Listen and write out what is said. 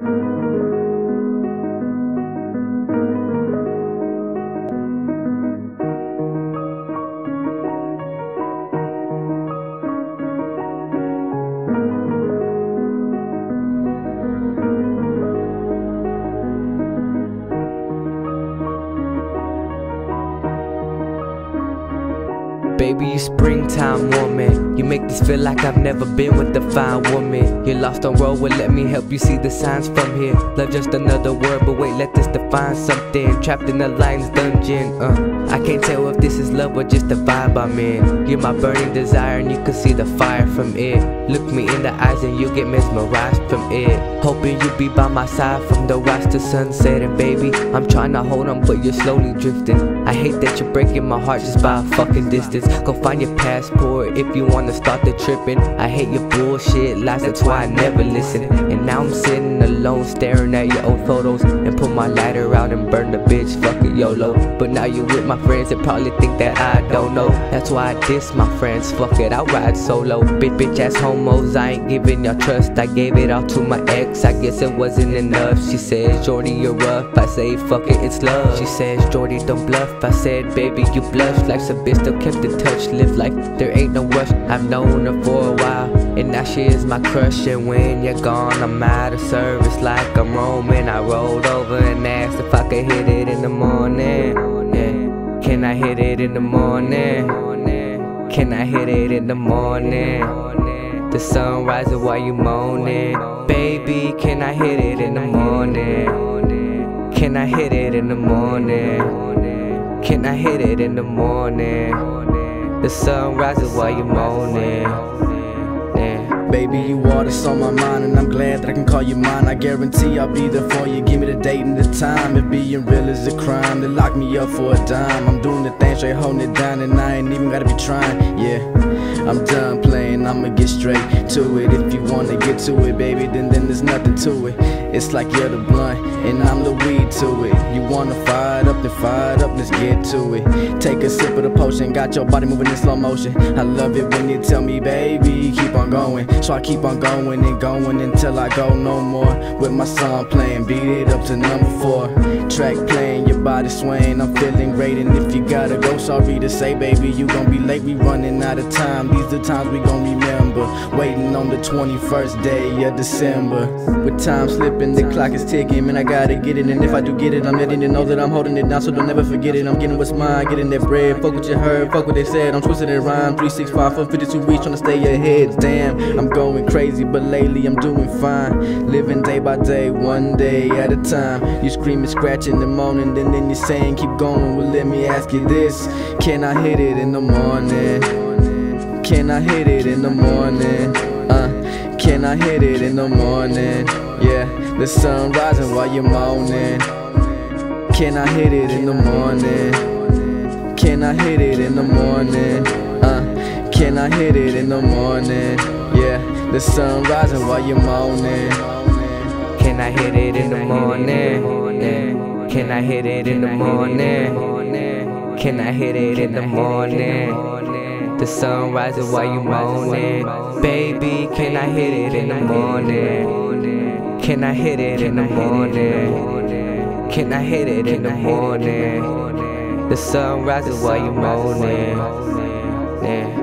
thank you Baby, you springtime woman. You make this feel like I've never been with a fine woman. You're lost on road, well, let me help you see the signs from here. Love just another word, but wait, let this define something. Trapped in the lion's dungeon, uh. I can't tell if this is love or just the vibe I'm in. You're my burning desire, and you can see the fire from it. Look me in the eyes, and you get mesmerized from it. Hoping you'll be by my side from the rise to sunset. And baby, I'm trying to hold on, but you're slowly drifting. I hate that you're breaking my heart just by a fucking distance. Go find your passport if you wanna start the tripping. I hate your bullshit lies, that's why I never listen. And now I'm sitting alone, staring at your old photos. And put my lighter out and burn the bitch, fuck it, YOLO. But now you with my friends and probably think that I don't know. That's why I diss my friends, fuck it, I'll ride solo. Bitch, bitch ass homos, I ain't giving y'all trust. I gave it all to my ex, I guess it wasn't enough. She says, Jordy, you're rough. I say, fuck it, it's love. She says, Jordy, don't bluff. I said, baby, you blush. Life's a bitch, still kept in touch. Live like there ain't no rush. I've known her for a while, and now she is my crush. And when you're gone, I'm out of service like I'm roaming. I rolled over and asked if I could hit it in the morning. Can I hit it in the morning? Can I hit it in the morning? The sun rises while you moaning. Baby, can I hit it in the morning? Can I hit it in the morning? Can I hit it in the morning? The sun rises while you moaning. Baby, you are that's on my mind, and I'm glad that I can call you mine. I guarantee I'll be there for you. Give me the date and the time. If being real is a crime, then lock me up for a dime. I'm doing the thing straight, holding it down, and I ain't even gotta be trying. Yeah, I'm done playing. I'ma get straight to it. If you wanna get to it, baby, then then there's nothing to it. It's like you're the blunt, and I'm the weed to it. You wanna fire it up, then fire it up. Let's get to it. Take a sip of the potion, got your body moving in slow motion. I love it when you tell me, baby, keep on going. So I keep on going and going until I go no more. With my song playing, beat it up to number four. Track playing, your body swaying, I'm feeling great. And if you gotta go, sorry to say, baby, you gon' be late. We running out of time. These the times we gon' remember. Waiting on the 21st day of December. With time slipping, the clock is ticking. Man, I gotta get it. And if I do get it, I'm letting you know that I'm holding it down. So don't ever forget it. I'm getting what's mine, getting that bread. Fuck what you heard, fuck what they said. I'm twisting it rhyme. 365 for 52 weeks, trying to stay ahead. Damn, I'm going crazy, but lately I'm doing fine. Living day by day, one day at a time. You screaming, scratching, and moaning, and then you're saying, keep going. Well, let me ask you this Can I hit it in the morning? Can I hit it in the morning? Uh, can I hit it in the morning? Yeah, the sun rising while you're moaning. Can I hit it in the morning? Can I hit it in the morning? Uh, can I hit it in the morning? Yeah, the sun rising while you're moaning. Can I hit it in the morning? Can I hit it in the morning? Can I hit it in the morning? The sun rises while you moaning. Baby, can I hit it in the morning? Can I hit it in the morning? Can I hit it in the morning? The sun rises while you moaning. Yeah.